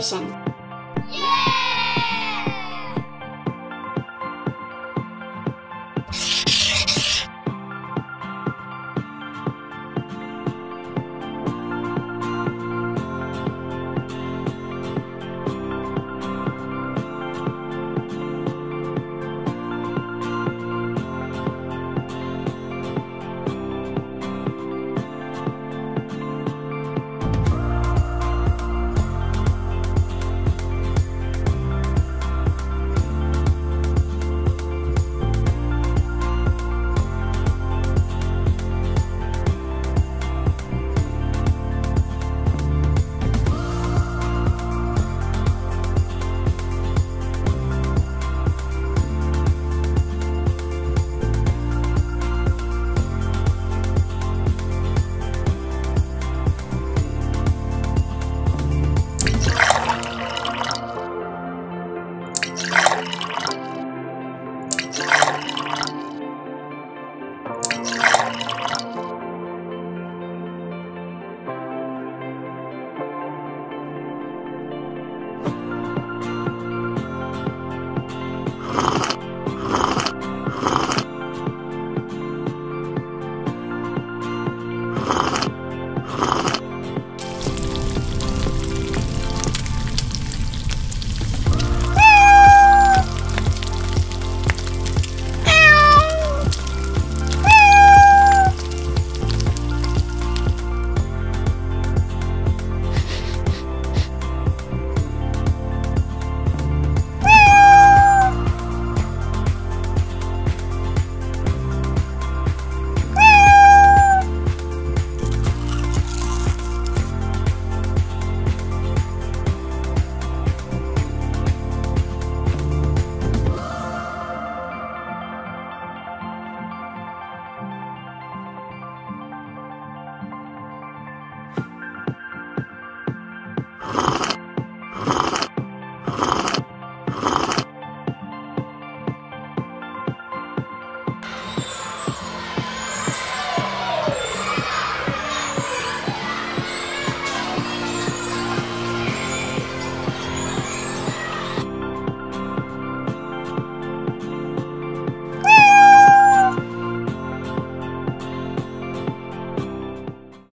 Station.